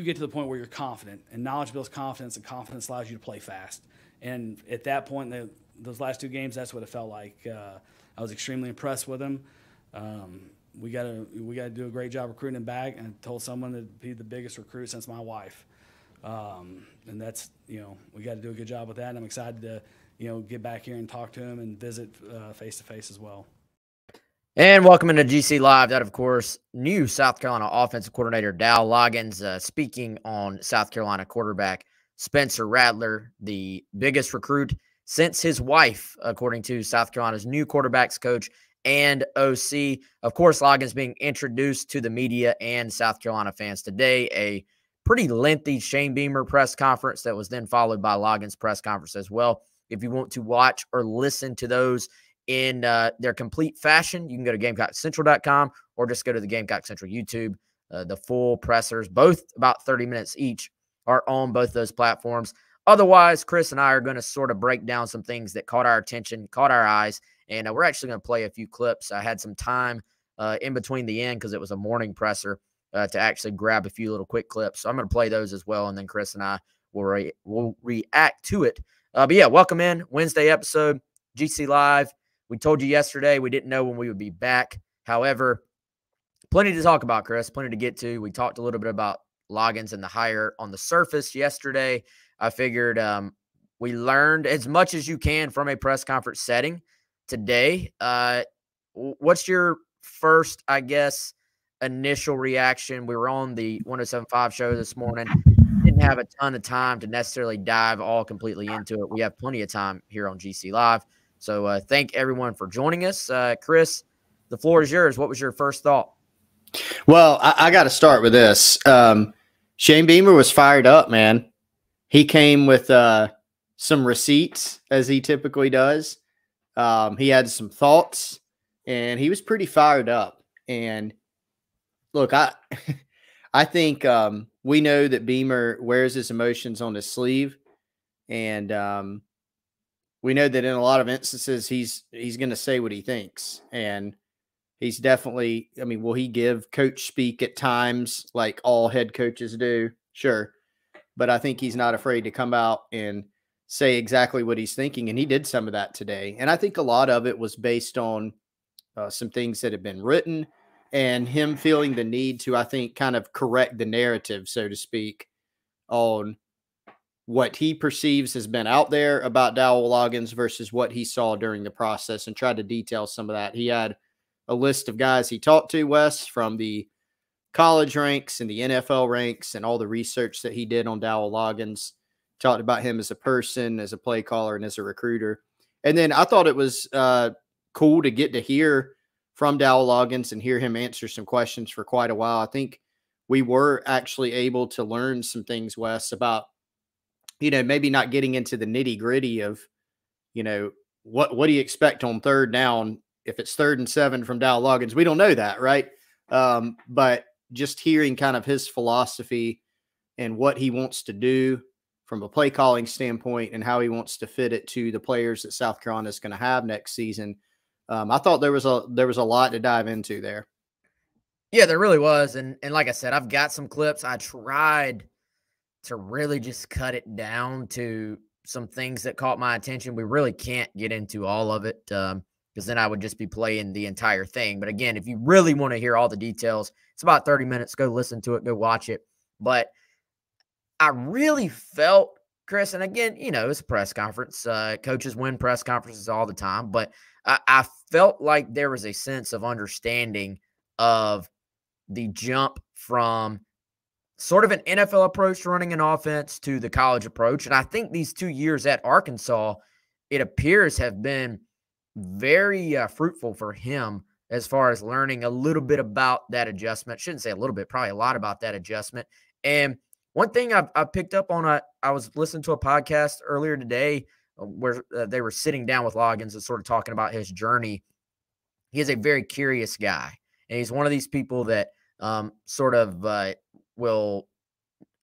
you get to the point where you're confident, and knowledge builds confidence, and confidence allows you to play fast. And at that point, the, those last two games, that's what it felt like. Uh, I was extremely impressed with him. Um, we got to we got to do a great job recruiting him back. And told someone to be the biggest recruit since my wife. Um, and that's you know we got to do a good job with that. And I'm excited to you know get back here and talk to him and visit face to face as well. And welcome into GC Live. That, of course, new South Carolina offensive coordinator Dow Loggains uh, speaking on South Carolina quarterback Spencer Rattler, the biggest recruit since his wife, according to South Carolina's new quarterbacks coach and OC. Of course, Loggains being introduced to the media and South Carolina fans today. A pretty lengthy Shane Beamer press conference that was then followed by Loggains press conference as well. If you want to watch or listen to those in uh, their complete fashion, you can go to GamecockCentral.com or just go to the Gamecock Central YouTube. Uh, the full pressers, both about 30 minutes each, are on both those platforms. Otherwise, Chris and I are going to sort of break down some things that caught our attention, caught our eyes, and uh, we're actually going to play a few clips. I had some time uh, in between the end because it was a morning presser uh, to actually grab a few little quick clips. So I'm going to play those as well, and then Chris and I will re- will react to it. Uh, but yeah, welcome in Wednesday episode GC Live. We told you yesterday we didn't know when we would be back. However, plenty to talk about, Chris. Plenty to get to. We talked a little bit about Loggains and the hire on the surface yesterday. I figured um, we learned as much as you can from a press conference setting today. Uh, what's your first, I guess, initial reaction? We were on the 1075 show this morning. Didn't have a ton of time to necessarily dive all completely into it. We have plenty of time here on GC Live. So uh, thank everyone for joining us. Uh, Chris, the floor is yours. What was your first thought? Well, I, I got to start with this. Um, Shane Beamer was fired up, man. He came with uh, some receipts, as he typically does. Um, he had some thoughts, and he was pretty fired up. And look, I, I think um, we know that Beamer wears his emotions on his sleeve, and um, we know that in a lot of instances he's he's going to say what he thinks and he's definitely i mean will he give coach speak at times like all head coaches do? Sure but i think he's not afraid to come out and say exactly what he's thinking and he did some of that today and i think a lot of it was based on uh, some things that have been written and him feeling the need to i think kind of correct the narrative so to speak on what he perceives has been out there about Dowell Loggains versus what he saw during the process and tried to detail some of that. He had a list of guys he talked to, Wes, from the college ranks and the NFL ranks and all the research that he did on Dowell Loggains. Talked about him as a person, as a play caller, and as a recruiter. And then I thought it was uh, cool to get to hear from Dowell Loggains and hear him answer some questions for quite a while. I think we were actually able to learn some things, Wes, about you know, maybe not getting into the nitty gritty of, you know, what what do you expect on third down if it's third and seven from Dow Loggains? We don't know that, right? Um, but just hearing kind of his philosophy and what he wants to do from a play calling standpoint and how he wants to fit it to the players that South Carolina is going to have next season. Um, I thought there was a there was a lot to dive into there. Yeah, there really was, and and like I said, I've got some clips. I tried to really just cut it down to some things that caught my attention. We really can't get into all of it because um, then I would just be playing the entire thing. But again, if you really want to hear all the details, it's about 30 minutes. Go listen to it, go watch it. But I really felt, Chris, and again, you know, it's a press conference. Uh, coaches win press conferences all the time, but I, I felt like there was a sense of understanding of the jump from sort of an NFL approach to running an offense to the college approach. And I think these two years at Arkansas, it appears have been very uh, fruitful for him as far as learning a little bit about that adjustment. Shouldn't say a little bit, probably a lot about that adjustment. And one thing I, I picked up on, a, I was listening to a podcast earlier today uh, where uh, they were sitting down with Loggains and sort of talking about his journey. He is a very curious guy, and he's one of these people that um, sort of uh, will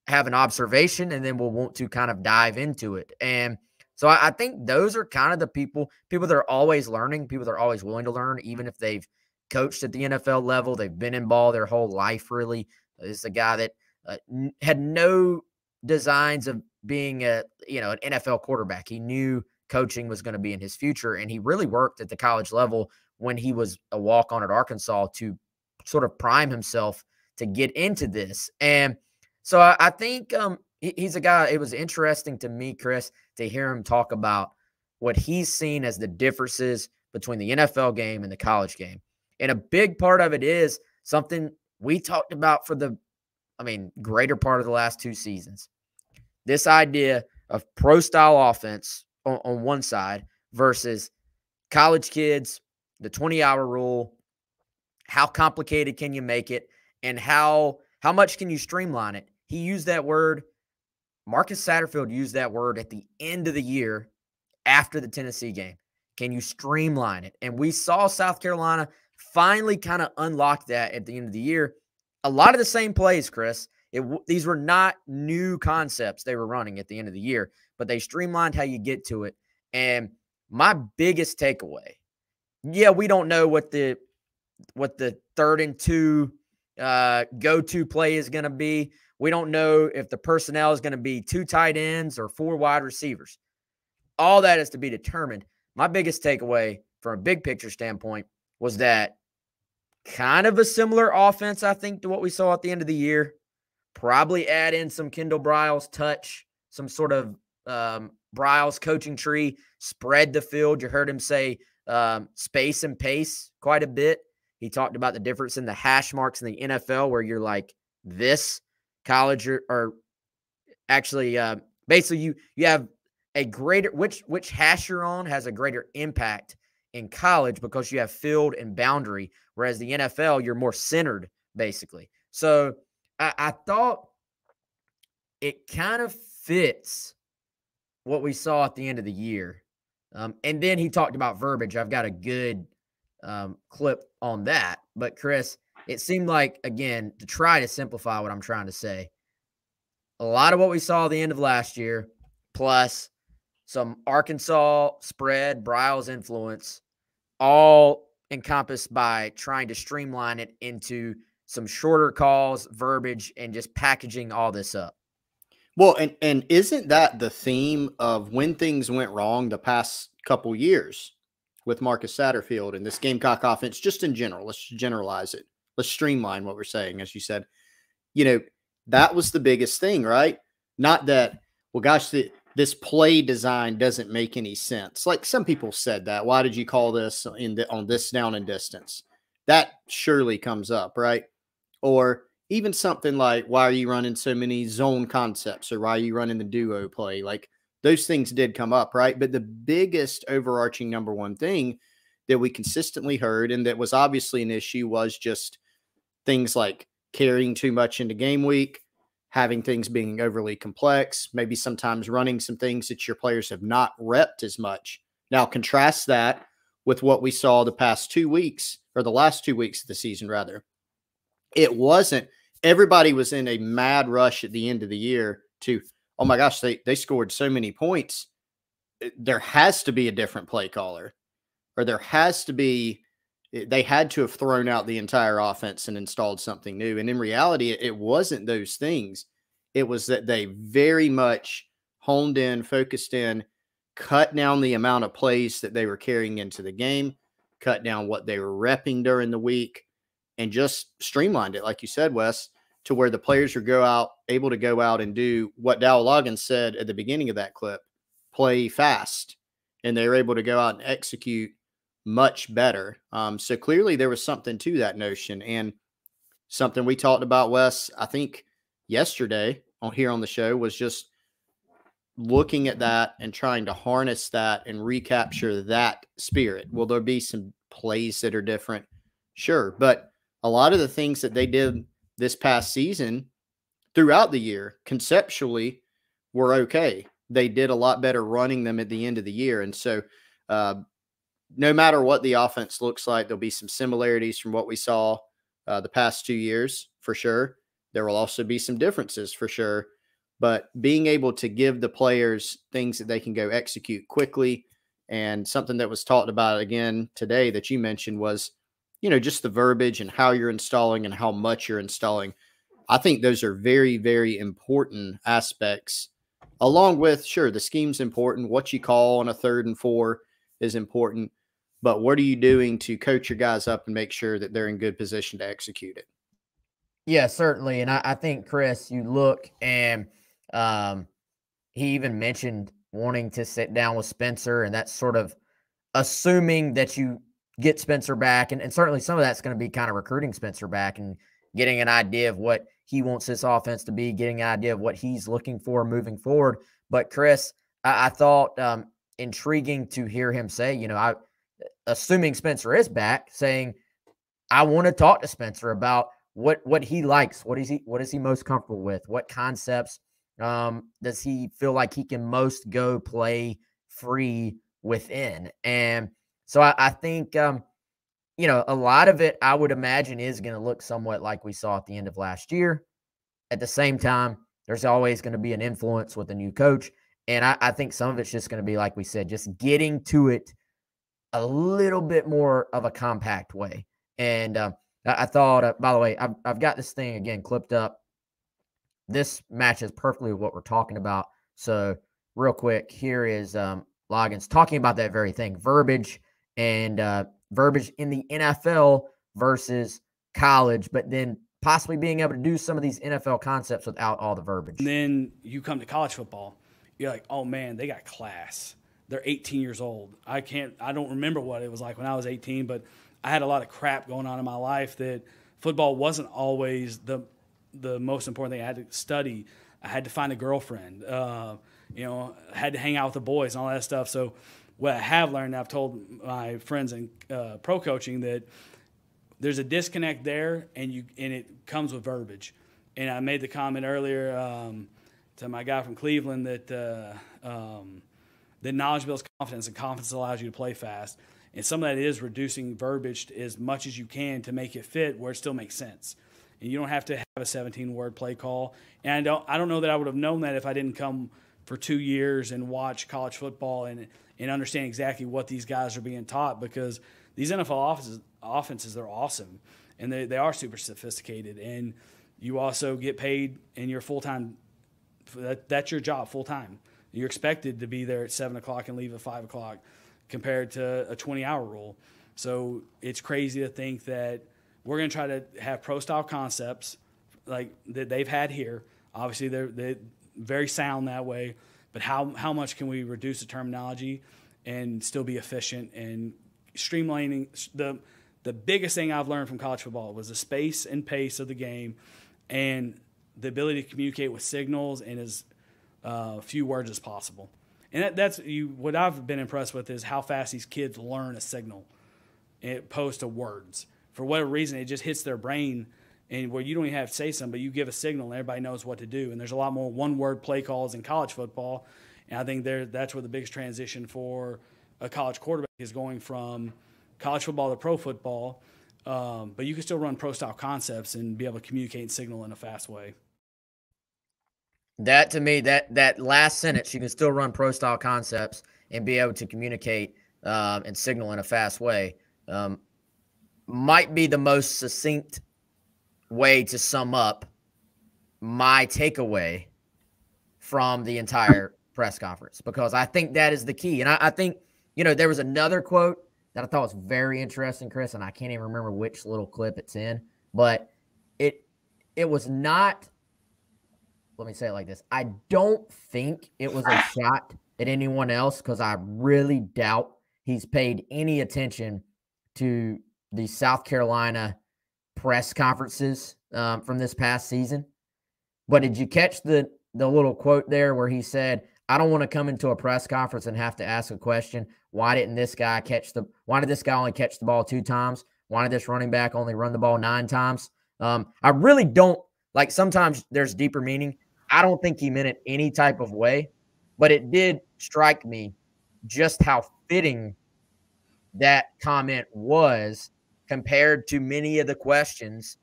have an observation and then will want to kind of dive into it. And so I, I, think those are kind of the people, people that are always learning, people that are always willing to learn, even if they've coached at the NFL level, they've been in ball their whole life, really. This is a guy that uh, had no designs of being a you know an NFL quarterback. He knew coaching was going to be in his future, and he really worked at the college level when he was a walk on at Arkansas to sort of prime himself to get into this. And so I, I think um, he, he's a guy. It was interesting to me, Chris, to hear him talk about what he's seen as the differences between the NFL game and the college game. And a big part of it is something we talked about for the, I mean, greater part of the last two seasons. This idea of pro style offense on, on one side versus college kids, the 20 hour rule. How complicated can you make it? And how how much can you streamline it? He used that word. Marcus Satterfield used that word at the end of the year after the Tennessee game. Can you streamline it? And we saw South Carolina finally kind of unlock that at the end of the year. A lot of the same plays, Chris. It, these were not new concepts they were running at the end of the year, but they streamlined how you get to it. And my biggest takeaway, yeah, we don't know what the what the third and two uh, go to play is going to be. We don't know if the personnel is going to be two tight ends or four wide receivers. All that is to be determined. My biggest takeaway from a big picture standpoint was that kind of a similar offense, I think, to what we saw at the end of the year. Probably add in some Kendall Briles touch, some sort of um, Briles coaching tree, spread the field. You heard him say um, space and pace quite a bit. He talked about the difference in the hash marks in the NFL, where you're like this college or, or actually, uh, basically, you you have a greater which which hash you're on has a greater impact in college because you have field and boundary, whereas the NFL you're more centered basically. So I, I thought it kind of fits what we saw at the end of the year. Um, and then he talked about verbiage. I've got a good um, clip on that. But Chris, it seemed like again to try to simplify what I'm trying to say. A lot of what we saw at the end of last year, plus some Arkansas spread, Briles influence, all encompassed by trying to streamline it into some shorter calls, verbiage, and just packaging all this up. Well, and and isn't that the theme of when things went wrong the past couple years with Marcus Satterfield and this Gamecock offense, just in general? Let's generalize it. Let's streamline what we're saying, as you said. You know, that was the biggest thing, right? Not that, well, gosh, the, this play design doesn't make any sense. Like some people said that. Why did you call this in the, on this down and distance? That surely comes up, right? Or even something like why are you running so many zone concepts or why are you running the duo play? Like those things did come up, right? But the biggest overarching number one thing that we consistently heard and that was obviously an issue was just things like carrying too much into game week, having things being overly complex, maybe sometimes running some things that your players have not repped as much. Now, contrast that with what we saw the past two weeks or the last two weeks of the season, rather. It wasn't everybody was in a mad rush at the end of the year to, oh my gosh, they, they scored so many points. There has to be a different play caller, or there has to be, eh, they had to have thrown out the entire offense and installed something new. And in reality, it wasn't those things. It was that they very much honed in, focused in, cut down the amount of plays that they were carrying into the game, cut down what they were repping during the week and just streamlined it, like you said, Wes, to where the players are go out able to go out and do what Dow Loggains said at the beginning of that clip, play fast, and they're able to go out and execute much better. Um, so clearly there was something to that notion, and something we talked about, Wes. I think yesterday on here on the show was just looking at that and trying to harness that and recapture that spirit. Will there be some plays that are different? Sure, but a lot of the things that they did this past season throughout the year conceptually were okay. They did a lot better running them at the end of the year. And so, uh, no matter what the offense looks like, there'll be some similarities from what we saw uh, the past two years for sure. There will also be some differences for sure. But being able to give the players things that they can go execute quickly and something that was talked about again today that you mentioned was you know, just the verbiage and how you're installing and how much you're installing. I think those are very, very important aspects. Along with, sure, the scheme's important. What you call on a third and four is important. But what are you doing to coach your guys up and make sure that they're in good position to execute it? Yeah, certainly. And I, I think, Chris, you look and um, he even mentioned wanting to sit down with Spencer, and that's sort of assuming that you get Spencer back. And, and certainly some of that's going to be kind of recruiting Spencer back and getting an idea of what he wants this offense to be, getting an idea of what he's looking for moving forward. But Chris, I, I thought um, intriguing to hear him say, you know, I assuming Spencer is back, saying, I want to talk to Spencer about what what he likes, what is he what is he most comfortable with, what concepts um, does he feel like he can most go play free within, and so I, I think um, you know, a lot of it I would imagine is going to look somewhat like we saw at the end of last year. At the same time, there's always going to be an influence with a new coach. And I, I think some of it's just going to be, like we said, just getting to it a little bit more of a compact way. And uh, I, thought, uh, by the way, I've, I've got this thing again clipped up. This matches perfectly what we're talking about. So, real quick, here is um, Loggains talking about that very thing verbiage and uh, verbiage in the NFL versus college, but then possibly being able to do some of these NFL concepts without all the verbiage. And then you come to college football, you're like, oh man, they got class. They're 18 years old. I can't, I don't remember what it was like when I was 18, but I had a lot of crap going on in my life that football wasn't always the the most important thing. I had to study. I had to find a girlfriend. Uh, you know, I had to hang out with the boys and all that stuff. So what I have learned, I've told my friends in uh, pro coaching that there's a disconnect there, and you and it comes with verbiage. And I made the comment earlier um, to my guy from Cleveland that uh, um, that knowledge builds confidence, and confidence allows you to play fast. And some of that is reducing verbiage as much as you can to make it fit where it still makes sense. And you don't have to have a 17 word play call. And I don't I don't know that I would have known that if I didn't come for two years and watch college football and and understand exactly what these guys are being taught because these NFL offenses, offenses they're awesome and they, they are super sophisticated and you also get paid in your full time that, that's your job full time you're expected to be there at seven o'clock and leave at five o'clock compared to a 20 hour rule. So it's crazy to think that we're going to try to have pro style concepts like that they've had here. Obviously they're, they're very sound that way but how, how much can we reduce the terminology and still be efficient and streamlining the the biggest thing I've learned from college football was the space and pace of the game and the ability to communicate with signals and as uh, few words as possible. And that, that's you. What I've been impressed with is how fast these kids learn a signal, opposed to words. For whatever reason, it just hits their brain and where you don't even have to say something, but you give a signal and everybody knows what to do. And there's a lot more one word play calls in college football. And I think there that's where the biggest transition for a college quarterback is going from college football to pro football. Um, but you can still run pro style concepts and be able to communicate and signal in a fast way. That to me, that that last sentence, you can still run pro style concepts and be able to communicate um, and signal in a fast way. Um, might be the most succinct way to sum up my takeaway from the entire press conference because I think that is the key. And I, I, think, you know, there was another quote that I thought was very interesting, Chris, and I can't even remember which little clip it's in, but it it was not let me say it like this. I don't think it was a shot at anyone else because I really doubt he's paid any attention to the South Carolina press conferences um, from this past season. But did you catch the the little quote there where he said, "I don't want to come into a press conference and have to ask a question. Why didn't this guy catch the? Why did this guy only catch the ball two times? Why did this running back only run the ball nine times?" Um, I really don't like. Sometimes there's deeper meaning. I don't think he meant it any type of way, but it did strike me just how fitting that comment was compared to many of the questions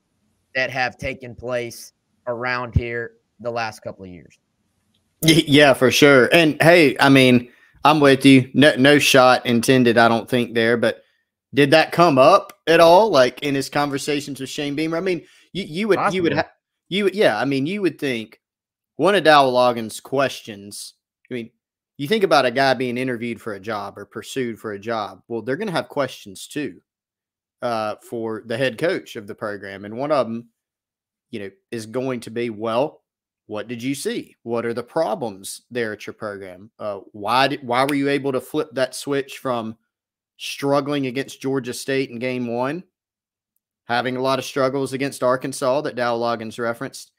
that have taken place around here the last couple of years. Yeah, for sure. And hey, I mean, I'm with you. No, no shot intended, I don't think there, but did that come up at all, like in his conversations with Shane Beamer? I mean, you, you would Possibly. you would ha- You yeah, I mean, you would think one of Dowell Loggains' questions. I mean, you think about a guy being interviewed for a job or pursued for a job. Well, they're going to have questions too uh, for the head coach of the program, and one of them, you know, is going to be well. What did you see? What are the problems there at your program? Uh, why did why were you able to flip that switch from struggling against Georgia State in game one, having a lot of struggles against Arkansas that Dowell Loggains referenced,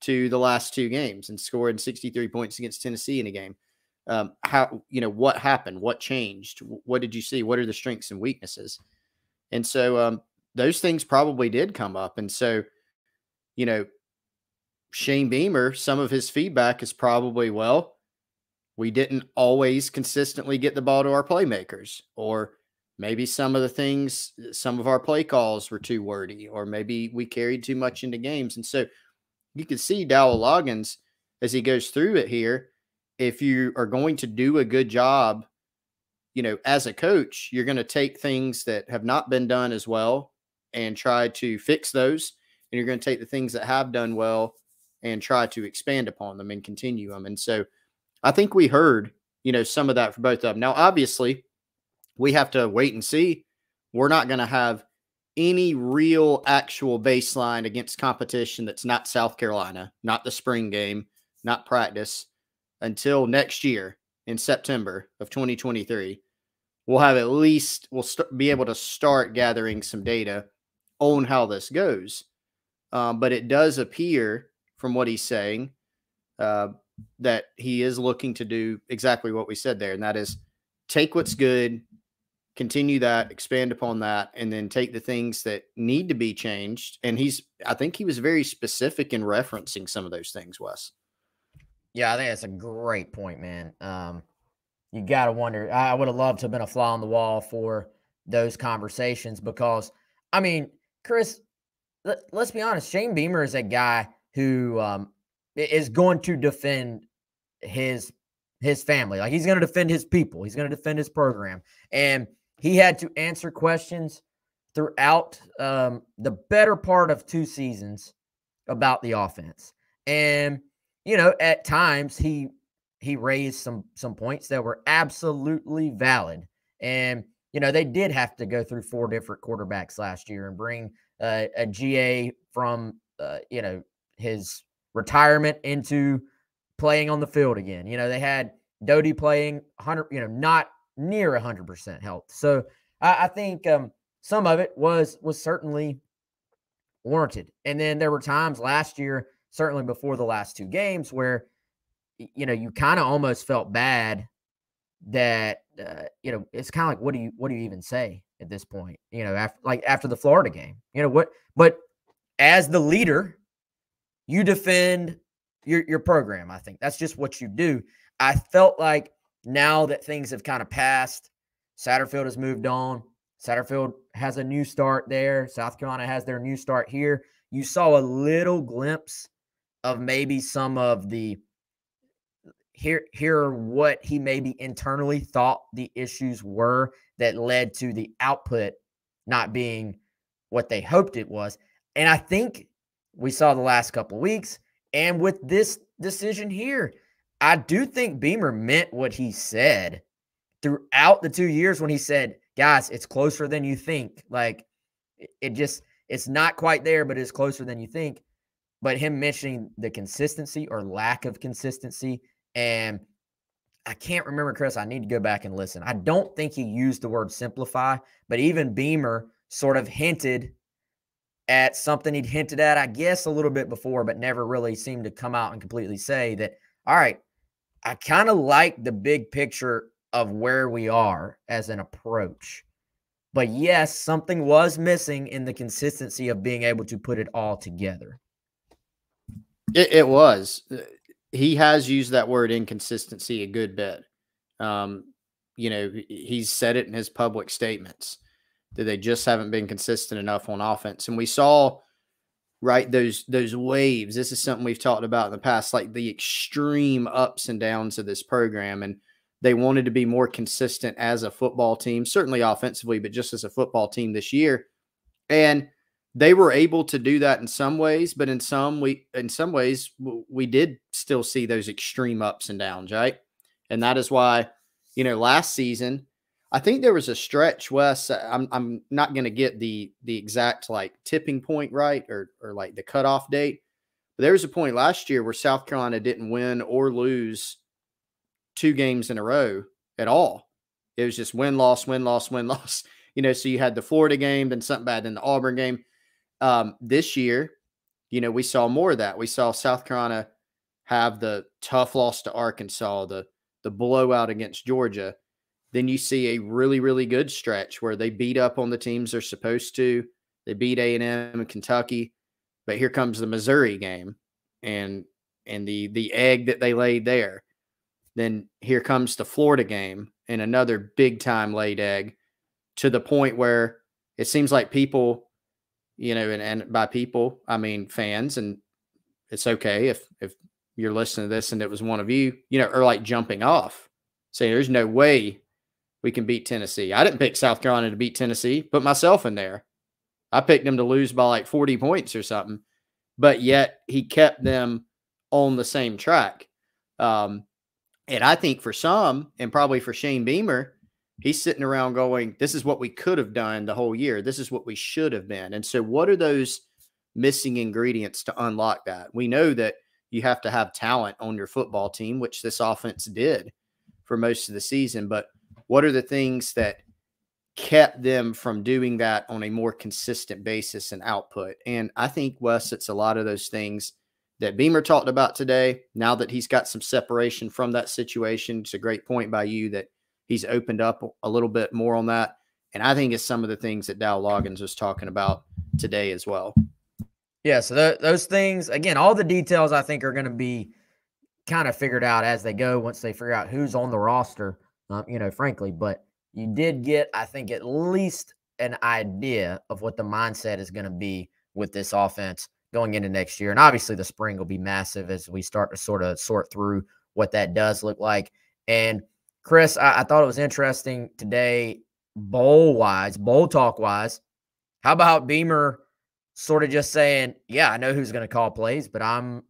to the last two games and scored 63 points against Tennessee in a game. Um, how you know what happened? What changed? What did you see? What are the strengths and weaknesses? And so um, those things probably did come up. And so, you know, Shane Beamer, some of his feedback is probably well, we didn't always consistently get the ball to our playmakers, or maybe some of the things, some of our play calls were too wordy, or maybe we carried too much into games. And so you can see Dowell Loggains as he goes through it here. If you are going to do a good job, you know, as a coach, you're going to take things that have not been done as well and try to fix those. And you're going to take the things that have done well and try to expand upon them and continue them. And so I think we heard, you know, some of that for both of them. Now, obviously, we have to wait and see. We're not going to have any real actual baseline against competition that's not South Carolina, not the spring game, not practice until next year in September of 2023. We'll have at least we'll st- be able to start gathering some data on how this goes. Um, but it does appear from what he's saying uh, that he is looking to do exactly what we said there, and that is take what's good, continue that, expand upon that, and then take the things that need to be changed. And he's, I think he was very specific in referencing some of those things, Wes. Yeah, I think that's a great point, man. Um, you got to wonder. I would have loved to have been a fly on the wall for those conversations because, I mean, Chris, let, us be honest. Shane Beamer is a guy who um, is going to defend his his family. Like he's going to defend his people. He's going to defend his program, and he had to answer questions throughout um, the better part of two seasons about the offense. And you know, at times he he raised some some points that were absolutely valid. And you know, they did have to go through four different quarterbacks last year and bring uh, a GA from uh, you know his retirement into playing on the field again. You know, they had Doty playing 100, you know, not near 100% health. So I, I think um, some of it was was certainly warranted. And then there were times last year, certainly before the last two games, where you know you kind of almost felt bad that uh, you know it's kind of like what do you what do you even say at this point? You know, after like after the Florida game, you know what? But as the leader, you defend your your program. I think that's just what you do. I felt like now that things have kind of passed, Satterfield has moved on. Satterfield has a new start there. South Carolina has their new start here. You saw a little glimpse of maybe some of the here here are what he maybe internally thought the issues were that led to the output not being what they hoped it was. And I think we saw the last couple weeks and with this decision here, I do think Beamer meant what he said throughout the two years when he said, guys, it's closer than you think. Like it just, it's not quite there, but it's closer than you think. But him mentioning the consistency or lack of consistency, and I can't remember, Chris. I need to go back and listen. I don't think he used the word simplify, but even Beamer sort of hinted at something he'd hinted at, I guess, a little bit before, but never really seemed to come out and completely say that, all right, I kind of like the big picture of where we are as an approach. But yes, something was missing in the consistency of being able to put it all together. It, it was. Uh, he has used that word inconsistency a good bit. Um, you know, he's said it in his public statements that they just haven't been consistent enough on offense. And we saw right those those waves this is something we've talked about in the past like the extreme ups and downs of this program and they wanted to be more consistent as a football team certainly offensively but just as a football team this year and they were able to do that in some ways, but in some we in some ways we did still see those extreme ups and downs, right? And that is why, you know, last season, I think there was a stretch, Wes. Uh, I'm I'm not going to get the the exact like tipping point right or or like the cutoff date, but there was a point last year where South Carolina didn't win or lose two games in a row at all. It was just win loss win loss win loss. You know, so you had the Florida game, then something bad, then the Auburn game. Um, this year, you know, we saw more of that. We saw South Carolina have the tough loss to Arkansas, the the blowout against Georgia. Then you see a really, really good stretch where they beat up on the teams they're supposed to. They beat A and M and Kentucky, but here comes the Missouri game, and and the the egg that they laid there. Then here comes the Florida game and another big time laid egg, to the point where it seems like people you know, and, and by people, I mean fans, and it's okay if if you're listening to this and it was one of you, you know, or like jumping off, saying there's no way we can beat Tennessee. I didn't pick South Carolina to beat Tennessee, put myself in there. I picked them to lose by like 40 points or something, but yet he kept them on the same track. Um, and I think for some, and probably for Shane Beamer, he's sitting around going, This is what we could have done the whole year. This is what we should have been. And so, what are those missing ingredients to unlock that? We know that you have to have talent on your football team, which this offense did for most of the season. But what are the things that kept them from doing that on a more consistent basis and output? And I think, Wes, it's a lot of those things that Beamer talked about today. Now that he's got some separation from that situation, it's a great point by you that he's opened up a little bit more on that. And I think it's some of the things that Dow Loggains was talking about today as well. Yeah. So th- those things, again, all the details I think are going to be kind of figured out as they go once they figure out who's on the roster, um, you know, frankly. But you did get, I think, at least an idea of what the mindset is going to be with this offense going into next year. And obviously, the spring will be massive as we start to sort of sort through what that does look like. And Chris, I, I thought it was interesting today, bowl wise, bowl talk wise. How about Beamer sort of just saying, "Yeah, I know who's going to call plays, but I'm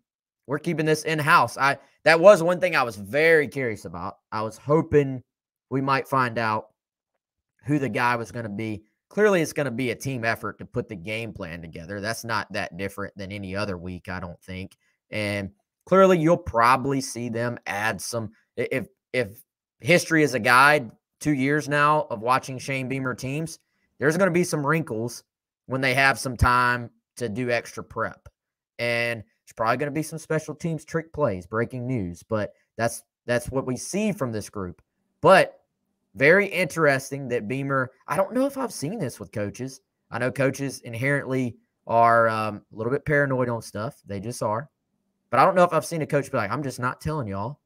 we're keeping this in house." I that was one thing I was very curious about. I was hoping we might find out who the guy was going to be. Clearly, it's going to be a team effort to put the game plan together. That's not that different than any other week, I don't think. And clearly, you'll probably see them add some. If if history as a guide, two years now of watching Shane Beamer teams, there's going to be some wrinkles when they have some time to do extra prep. And it's probably going to be some special teams trick plays, breaking news, but that's that's what we see from this group. But very interesting that Beamer, I don't know if I've seen this with coaches. I know coaches inherently are um, a little bit paranoid on stuff. They just are. But I don't know if I've seen a coach be like, I'm just not telling y'all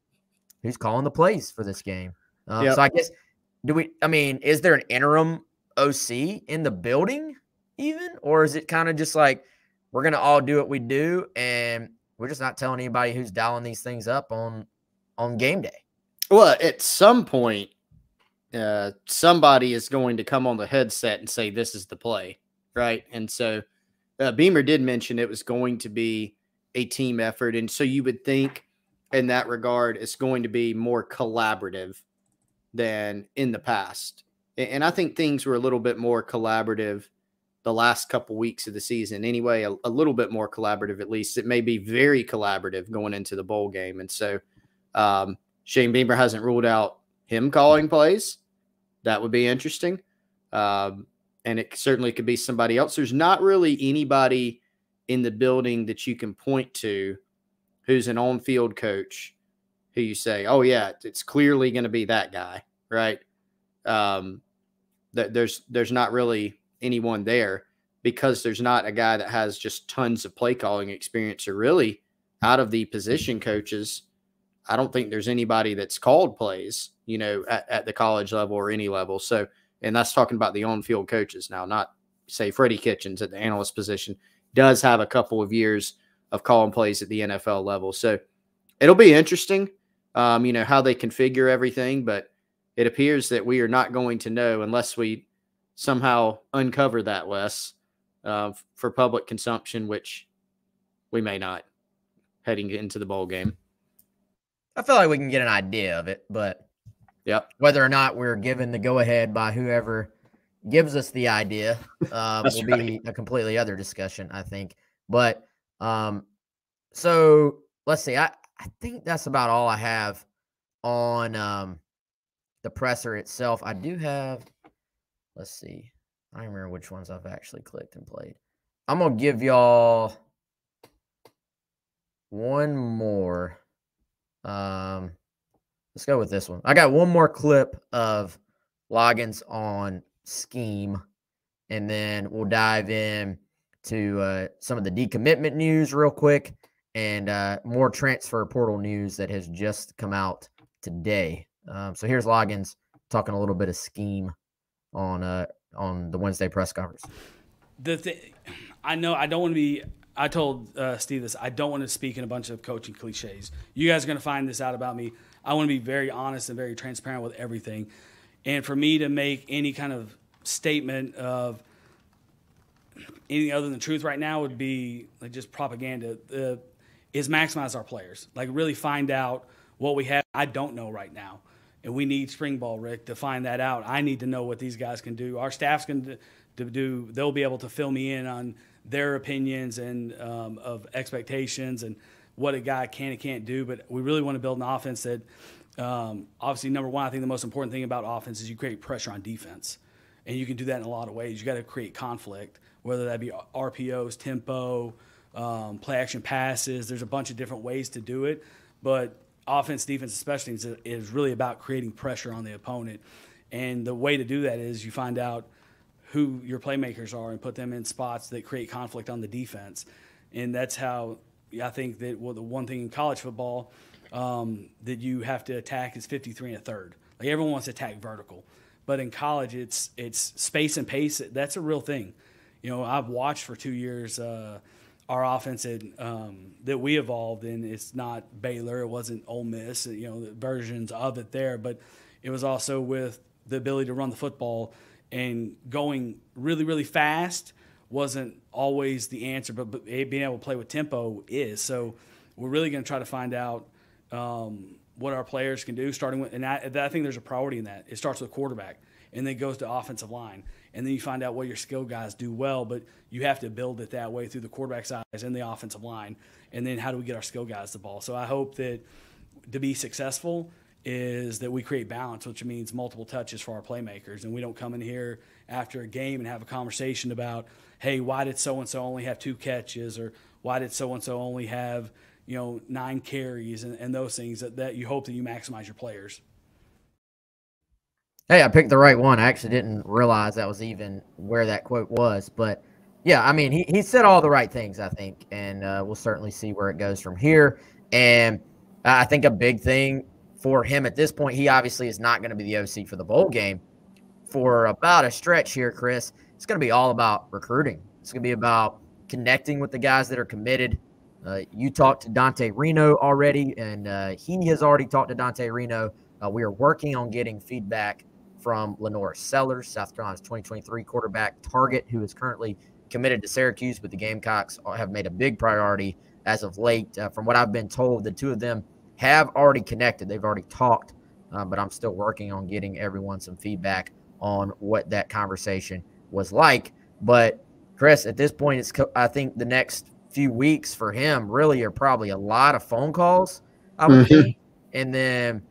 who's calling the plays for this game. Uh, yep. So I guess do we? I mean, is there an interim OC in the building even, or is it kind of just like we're gonna all do what we do and we're just not telling anybody who's dialing these things up on on game day? Well, at some point, uh, somebody is going to come on the headset and say this is the play, right? And so uh, Beamer did mention it was going to be a team effort, and so you would think in that regard it's going to be more collaborative than in the past. And I think things were a little bit more collaborative the last couple weeks of the season. Anyway, a, a, little bit more collaborative, at least. It may be very collaborative going into the bowl game. And so um, Shane Beamer hasn't ruled out him calling plays. That would be interesting. Um, and it certainly could be somebody else. There's not really anybody in the building that you can point to who's an on field coach who you say, oh, yeah, it's clearly going to be that guy, right? Um, that there's there's not really anyone there because there's not a guy that has just tons of play calling experience or really out of the position coaches. I don't think there's anybody that's called plays, you know, at, at the college level or any level. So, and that's talking about the on field coaches now, not say Freddie Kitchens at the analyst position does have a couple of years of calling plays at the NFL level. So it'll be interesting, um, you know, how they configure everything. But it appears that we are not going to know unless we somehow uncover that less uh, for public consumption, which we may not heading into the bowl game. I feel like we can get an idea of it, but yep. whether or not we're given the go ahead by whoever gives us the idea uh, will right. be a completely other discussion, I think. But um, so let's see. I, I think that's about all I have on um, the presser itself. I do have, let's see. I don't remember which ones I've actually clicked and played. I'm going to give y'all one more. Um, let's go with this one. I got one more clip of Loggains on scheme, and then we'll dive in to uh, some of the decommitment news real quick and uh, more transfer portal news that has just come out today. Um, so here's Loggains talking a little bit of scheme on uh, on the Wednesday press conference. The thing I know I don't want to be. I told uh, Steve this. I don't want to speak in a bunch of coaching cliches. You guys are going to find this out about me. I want to be very honest and very transparent with everything. And for me to make any kind of statement of anything other than the truth right now would be like just propaganda. Is maximize our players, like really find out what we have. I don't know right now, and we need spring ball, Rick, to find that out. I need to know what these guys can do. Our staff's going to do. They'll be able to fill me in on their opinions and um, of expectations and what a guy can and can't do. But we really want to build an offense that. Um, obviously, number one, I think the most important thing about offense is you create pressure on defense and you can do that in a lot of ways. You got to create conflict, whether that be RPOs, tempo, um, play action passes. There's a bunch of different ways to do it, but offense, defense, especially is, is really about creating pressure on the opponent. And the way to do that is you find out who your playmakers are and put them in spots that create conflict on the defense. And that's how I think that well, the one thing in college football um, that you have to attack is 53 and a third. Like everyone wants to attack vertical. But in college, it's it's space and pace. That's a real thing. You know, I've watched for two years uh, our offense had, um, that we evolved in. It's not Baylor. It wasn't Ole Miss. You know, versions of it there, but it was also with the ability to run the football and going really really fast wasn't always the answer, but, but being able to play with tempo is. So we're really going to try to find out um, what our players can do, starting with, and I, I, think there's a priority in that. It starts with quarterback, and then goes to offensive line, and then you find out what your skill guys do well. But you have to build it that way through the quarterback size and the offensive line, and then how do we get our skill guys the ball? So I hope that to be successful is that we create balance, which means multiple touches for our playmakers, and we don't come in here after a game and have a conversation about, hey, why did so and so only have two catches, or why did so and so only have you know, nine carries and, and those things that, that you hope that you maximize your players. Hey, I picked the right one. I actually didn't realize that was even where that quote was. But yeah, I mean, he, he said all the right things, I think. And uh, we'll certainly see where it goes from here. And I think a big thing for him at this point, he obviously is not going to be the OC for the bowl game. For about a stretch here, Chris, it's going to be all about recruiting. It's going to be about connecting with the guys that are committed uh, you talked to Dante Reno already, and uh, he has already talked to Dante Reno. Uh, we are working on getting feedback from LaNorris Sellers, South Carolina's 2023 quarterback target, who is currently committed to Syracuse, but the Gamecocks have made a big priority as of late. Uh, from what I've been told, the two of them have already connected. They've already talked, uh, but I'm still working on getting everyone some feedback on what that conversation was like. But Chris, at this point, it's I think the next few weeks for him really are probably a lot of phone calls. I would mm-hmm. think. And then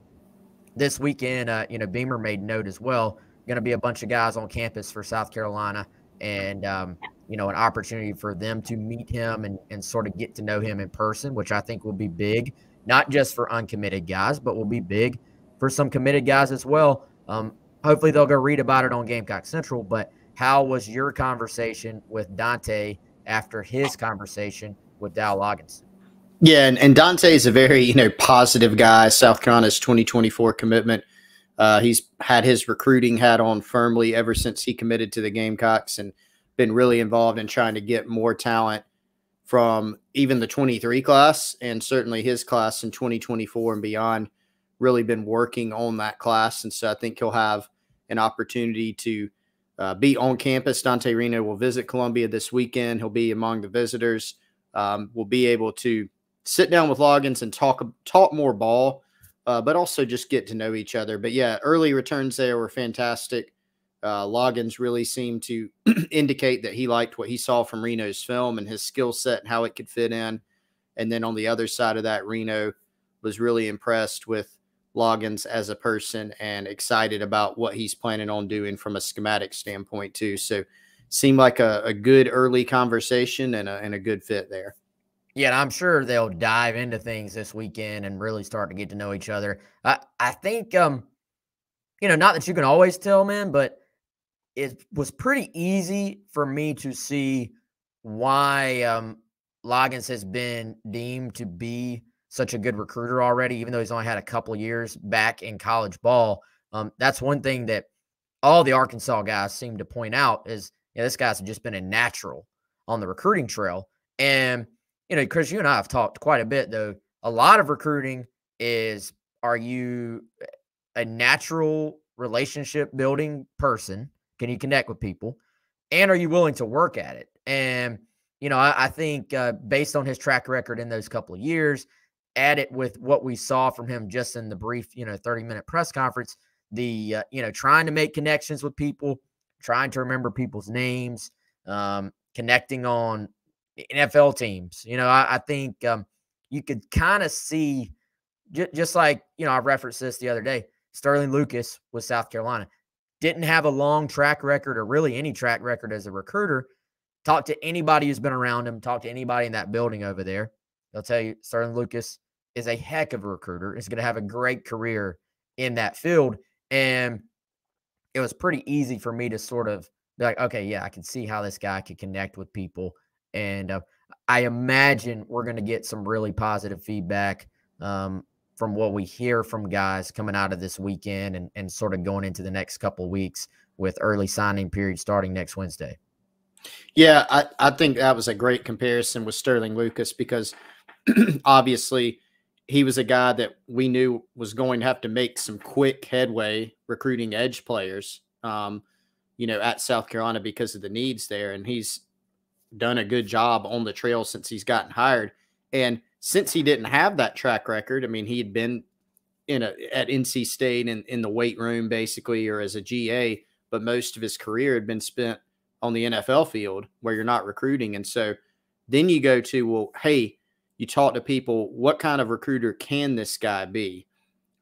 this weekend, uh, you know, Beamer made note as well. Going to be a bunch of guys on campus for South Carolina, and um, you know, an opportunity for them to meet him and and sort of get to know him in person, which I think will be big, not just for uncommitted guys, but will be big for some committed guys as well. Um, hopefully, they'll go read about it on Gamecock Central. But how was your conversation with Dante after his conversation with Dow Loggains. Yeah, and, and Dante is a very you know positive guy. South Carolina's 2024 commitment. Uh, he's had his recruiting hat on firmly ever since he committed to the Gamecocks, and been really involved in trying to get more talent from even the 23 class and certainly his class in 2024 and beyond. Really been working on that class, and so I think he'll have an opportunity to uh, be on campus. Dante Reno will visit Columbia this weekend. He'll be among the visitors. Um, we'll be able to sit down with Loggains and talk talk more ball, uh, but also just get to know each other. But yeah, early returns there were fantastic. Uh, Loggains really seemed to indicate that he liked what he saw from Reno's film and his skill set and how it could fit in. And then on the other side of that, Reno was really impressed with Loggains as a person and excited about what he's planning on doing from a schematic standpoint too. So seemed like a, a good early conversation and a, and a good fit there. Yeah, I'm sure they'll dive into things this weekend and really start to get to know each other. I, I think, um, you know, not that you can always tell, man, but it was pretty easy for me to see why um, Loggains has been deemed to be such a good recruiter already, even though he's only had a couple years back in college ball. Um, that's one thing that all the Arkansas guys seem to point out is you know, this guy's just been a natural on the recruiting trail. And, you know, Chris, you and I have talked quite a bit, though. A lot of recruiting is are you a natural relationship building person? Can you connect with people? And are you willing to work at it? And, you know, I, I think uh, based on his track record in those couple of years, add it with what we saw from him just in the brief, you know, 30 minute press conference, the, uh, you know, trying to make connections with people, trying to remember people's names, um, connecting on NFL teams. You know, I, I think um, you could kind of see, j- just like, you know, I referenced this the other day. Sterling Lucas with South Carolina didn't have a long track record or really any track record as a recruiter. Talk to anybody who's been around him, talk to anybody in that building over there. They'll tell you Sterling Lucas is a heck of a recruiter, is going to have a great career in that field. And it was pretty easy for me to sort of be like, okay, yeah, I can see how this guy could connect with people. And uh, I imagine we're going to get some really positive feedback um, from what we hear from guys coming out of this weekend and, and sort of going into the next couple weeks with early signing period starting next Wednesday. Yeah, I, I think that was a great comparison with Sterling Lucas because obviously he was a guy that we knew was going to have to make some quick headway recruiting edge players, um, you know, at South Carolina because of the needs there. And he's done a good job on the trail since he's gotten hired. And since he didn't have that track record, I mean, he had been in a at NC State in, in the weight room basically or as a GA, but most of his career had been spent on the NFL field where you're not recruiting. And so then you go to, well, hey, you talk to people, what kind of recruiter can this guy be?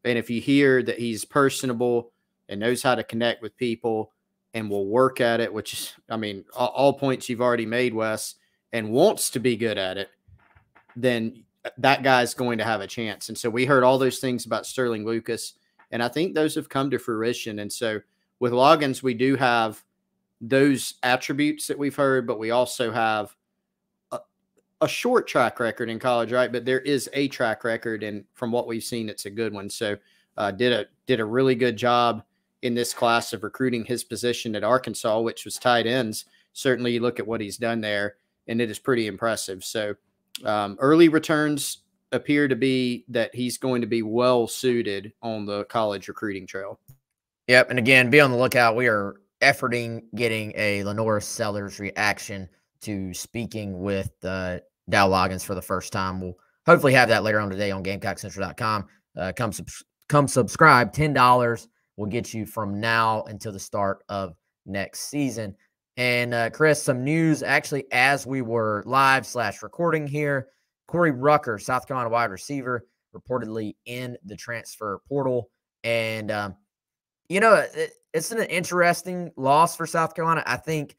And if you hear that he's personable and knows how to connect with people and will work at it, which is, I mean, all, points you've already made, Wes, and wants to be good at it, then that guy's going to have a chance. And so we heard all those things about Sterling Lucas, and I think those have come to fruition. And so with Loggains, we do have those attributes that we've heard, but we also have a short track record in college, right? But there is a track record, and from what we've seen, it's a good one. So, uh, did a did a really good job in this class of recruiting his position at Arkansas, which was tight ends. Certainly, you look at what he's done there, and it is pretty impressive. So, um, early returns appear to be that he's going to be well suited on the college recruiting trail. Yep, and again, be on the lookout. We are efforting getting a LaNorris Sellers reaction to speaking with uh, Dow Loggains for the first time. We'll hopefully have that later on today on GamecockCentral.com. Uh, come, sub- come subscribe. $10 will get you from now until the start of next season. And uh, Chris, some news actually as we were live slash recording here. Corey Rucker, South Carolina wide receiver, reportedly in the transfer portal. And, um, you know, it, it's an interesting loss for South Carolina. I think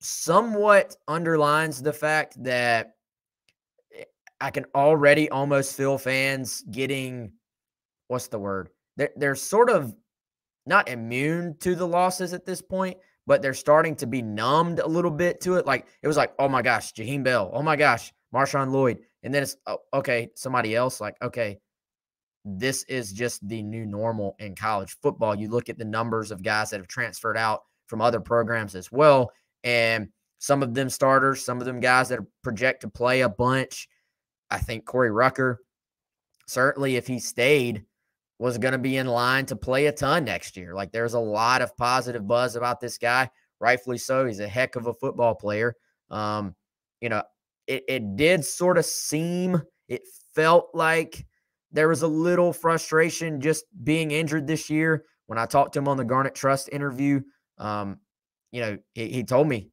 somewhat underlines the fact that eh, I can already almost feel fans getting what's the word? They're, they're sort of not immune to the losses at this point, but they're starting to be numbed a little bit to it. Like it was like, oh my gosh, Jaheim Bell. Oh my gosh, Marshawn Lloyd. And then it's oh, okay, somebody else. Like, okay, this is just the new normal in college football. You look at the numbers of guys that have transferred out from other programs as well. And some of them starters, some of them guys that project to play a bunch. I think Corey Rucker, certainly if he stayed, was going to be in line to play a ton next year. Like there's a lot of positive buzz about this guy, rightfully so. He's a heck of a football player. Um, you know, it, it did sort of seem, it felt like there was a little frustration just being injured this year. When I talked to him on the Garnet Trust interview, um, you know, he, he told me,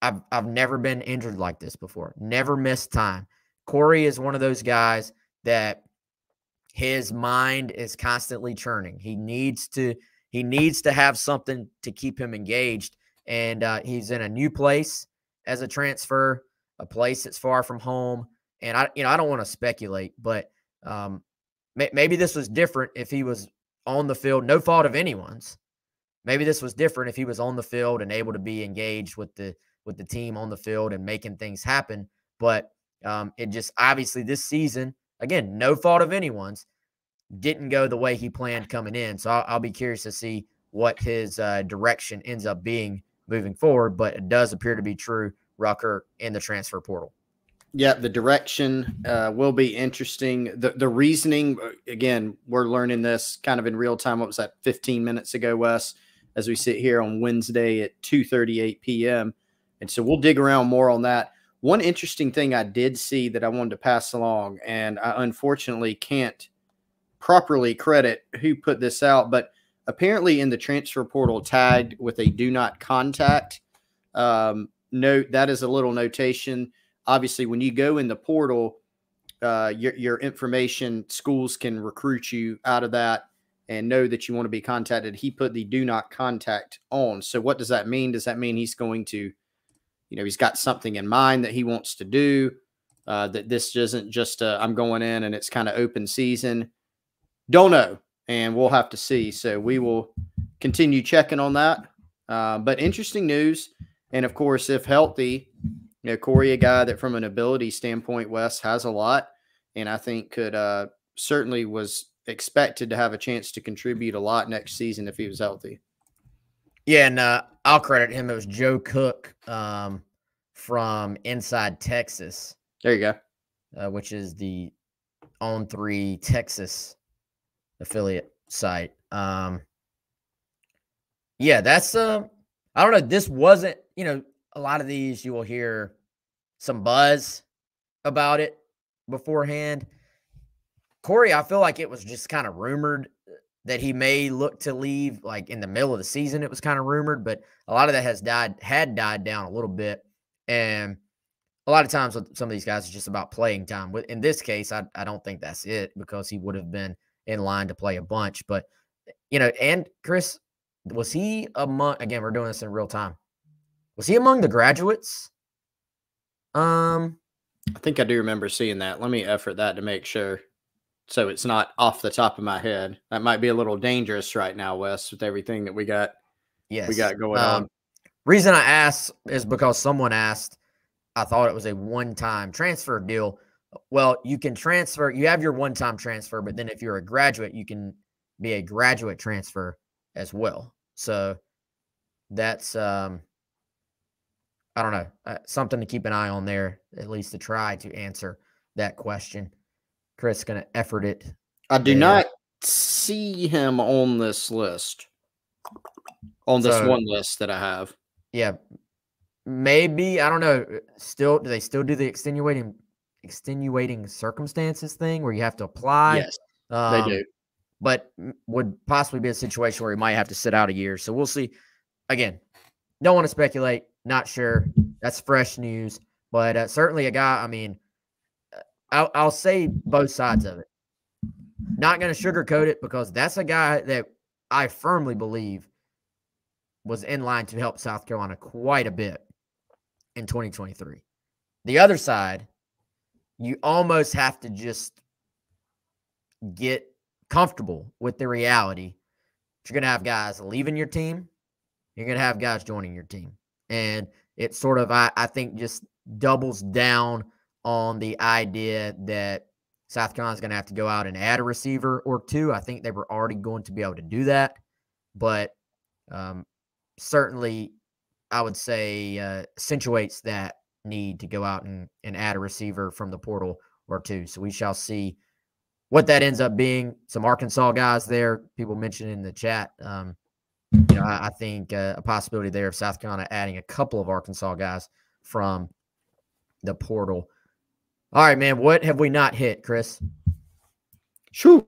I've, I've never been injured like this before, never missed time. Corey is one of those guys that his mind is constantly churning. He needs to he needs to have something to keep him engaged, and uh, he's in a new place as a transfer, a place that's far from home. And I, you know, I don't want to speculate, but um, may, maybe this was different if he was on the field, no fault of anyone's. Maybe this was different if he was on the field and able to be engaged with the with the team on the field and making things happen. But um, it just obviously this season again, no fault of anyone's, didn't go the way he planned coming in. So I'll, I'll be curious to see what his uh, direction ends up being moving forward. But it does appear to be true, Rucker in the transfer portal. Yeah, the direction uh, will be interesting. The the reasoning uh, again, we're learning this kind of in real time. What was that? 15 minutes ago, Wes, as we sit here on Wednesday at 2:38 p.m. And so we'll dig around more on that. One interesting thing I did see that I wanted to pass along, and I unfortunately can't properly credit who put this out, but apparently in the transfer portal tagged with a do not contact um, note, that is a little notation. Obviously, when you go in the portal, uh, your, your information, schools can recruit you out of that and know that you want to be contacted. He put the do not contact on. So, what does that mean? Does that mean he's going to you know he's got something in mind that he wants to do uh, that this isn't just i am going in and it's kind of open season. Don't know and we'll have to see. So we will continue checking on that. Uh, but interesting news and of course if healthy you know corey a guy that from an ability standpoint wes has a lot and i think could uh, certainly was expected to have a chance to contribute a lot next season if he was healthy yeah, and uh, I'll credit him. It was Joe Cook um, from Inside Texas. There you go. Uh, which is the On3 Texas affiliate site. Um, yeah, that's uh, I don't know. This wasn't, you know, a lot of these you will hear some buzz about it beforehand. Corey, I feel like it was just kind of rumored that he may look to leave like in the middle of the season. It was kind of rumored, but a lot of that has died, had died down a little bit. And a lot of times with some of these guys, it's just about playing time. In this case, I, I don't think that's it because he would have been in line to play a bunch. But, you know, and Chris, was he among, again, we're doing this in real time. Was he among the graduates? Um, I think I do remember seeing that. Let me effort that to make sure so it's not off the top of my head. That might be a little dangerous right now, Wes, with everything that we got. Yes, we got going um, on. Reason I asked is because someone asked. I thought it was a one-time transfer deal. Well, you can transfer. You have your one-time transfer, but then if you're a graduate, you can be a graduate transfer as well. So that's um, I don't know, uh, something to keep an eye on there, at least to try to answer that question. Chris going to effort it. I do not see him on this list. On this so, one list that I have. Yeah. Maybe, I don't know. Still do they still do the extenuating extenuating circumstances thing where you have to apply? Yes. Um, they do. But would possibly be a situation where he might have to sit out a year. So we'll see. Again, don't want to speculate. Not sure. That's fresh news. But uh, certainly a guy, I mean, I'll, I'll say both sides of it. Not going to sugarcoat it because that's a guy that I firmly believe was in line to help South Carolina quite a bit in 2023. The other side, you almost have to just get comfortable with the reality. You're going to have guys leaving your team. You're going to have guys joining your team. And it sort of, I, I think, just doubles down on the idea that South Carolina's going to have to go out and add a receiver or two. I think they were already going to be able to do that, but um, certainly I would say uh, accentuates that need to go out and, and add a receiver from the portal or two. So we shall see what that ends up being, some Arkansas guys there, people mentioned in the chat. Um, you know, I, I think uh, a possibility there of South Carolina adding a couple of Arkansas guys from the portal. All right, man. What have we not hit, Chris? Shoo.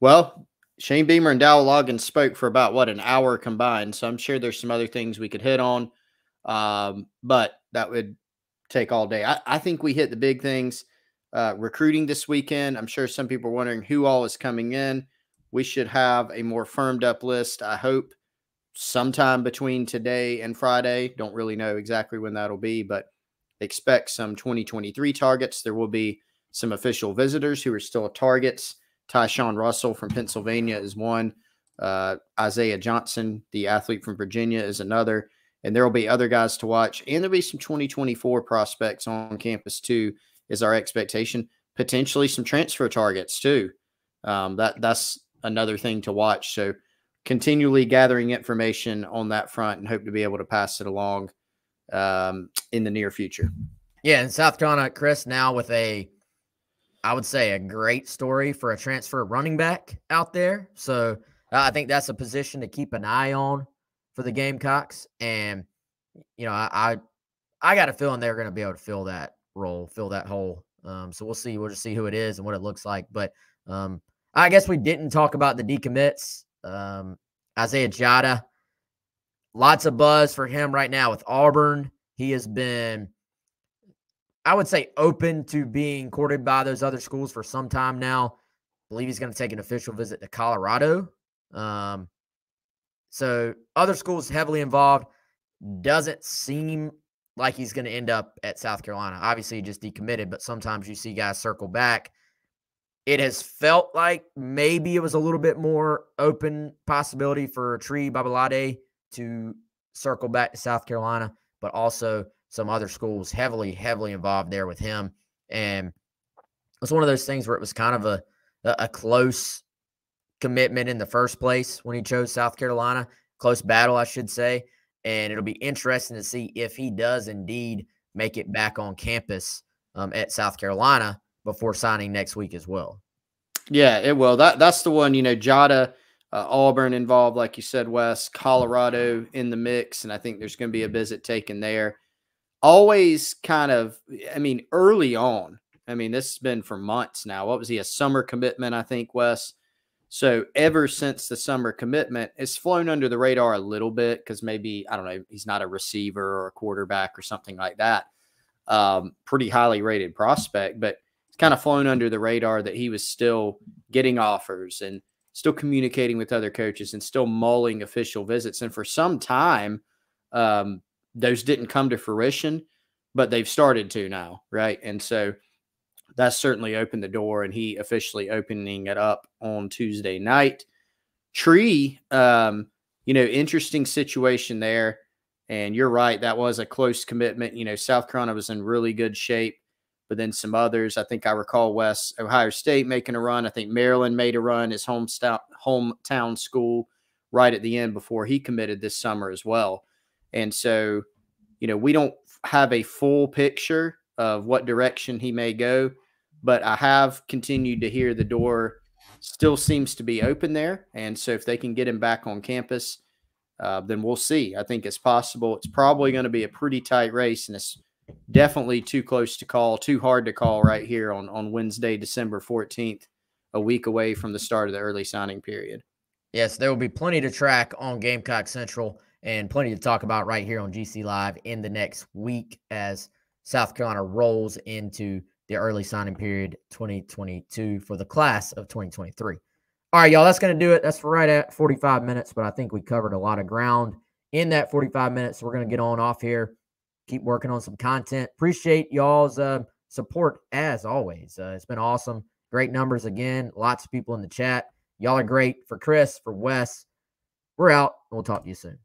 Well, Shane Beamer and Dowell Loggains spoke for about what an hour combined. So I'm sure there's some other things we could hit on. Um, but that would take all day. I, I think we hit the big things. Uh, recruiting this weekend. I'm sure some people are wondering who all is coming in. We should have a more firmed up list, I hope, sometime between today and Friday. Don't really know exactly when that'll be, but expect some 2023 targets. There will be some official visitors who are still targets. Tyshawn Russell from Pennsylvania is one. Uh, Isaiah Johnson, the athlete from Virginia, is another. And there will be other guys to watch. And there'll be some 2024 prospects on campus too, is our expectation. Potentially some transfer targets too. Um, that that's another thing to watch. So continually gathering information on that front and hope to be able to pass it along um, in the near future. Yeah, in South Carolina, Chris, now with a I would say a great story for a transfer running back out there. So uh, I think that's a position to keep an eye on for the Gamecocks. And you know, I I, I got a feeling they're going to be able to fill that role, fill that hole. Um, so we'll see. We'll just see who it is and what it looks like. But um, I guess we didn't talk about the decommits. Um, Isaiah Jatta, lots of buzz for him right now with Auburn. He has been I would say open to being courted by those other schools for some time now. I believe he's going to take an official visit to Colorado. Um, so other schools heavily involved. Doesn't seem like he's going to end up at South Carolina. Obviously, he just decommitted, but sometimes you see guys circle back. It has felt like maybe it was a little bit more open possibility for Tree Babalade to circle back to South Carolina, but also some other schools heavily, heavily involved there with him. And it was one of those things where it was kind of a, a close commitment in the first place when he chose South Carolina, close battle, I should say. And it'll be interesting to see if he does indeed make it back on campus um, at South Carolina before signing next week as well. Yeah, it will. That that's the one. You know, Jatta, uh, Auburn involved, like you said, Wes Colorado in the mix, and I think there's going to be a visit taken there always kind of, I mean, early on, I mean, this has been for months now. What was he? A summer commitment, I think, Wes. So ever since the summer commitment, it's flown under the radar a little bit because maybe, I don't know, he's not a receiver or a quarterback or something like that. Um, pretty highly rated prospect, but it's kind of flown under the radar that he was still getting offers and still communicating with other coaches and still mulling official visits. And for some time, um, those didn't come to fruition, but they've started to now, right? And so that's certainly opened the door, and he officially opening it up on Tuesday night. Tree, um, you know, interesting situation there. And you're right, that was a close commitment. You know, South Carolina was in really good shape, but then some others. I think I recall Wes Ohio State making a run. I think Maryland made a run, his hometown hometown school, right at the end before he committed this summer as well. And so, you know, we don't have a full picture of what direction he may go, but I have continued to hear the door still seems to be open there. And so if they can get him back on campus, uh, then we'll see. I think it's possible. It's probably going to be a pretty tight race, and it's definitely too close to call, too hard to call right here on, on Wednesday, December 14th, a week away from the start of the early signing period. Yes, there will be plenty to track on Gamecock Central and plenty to talk about right here on GC Live in the next week as South Carolina rolls into the early signing period 2022 for the class of 2023. All right, y'all, that's going to do it. That's right at 45 minutes, but I think we covered a lot of ground in that 45 minutes. So we're going to get on off here, keep working on some content. Appreciate y'all's uh, support as always. Uh, it's been awesome. Great numbers again. Lots of people in the chat. Y'all are great. For Chris, for Wes, we're out. We'll talk to you soon.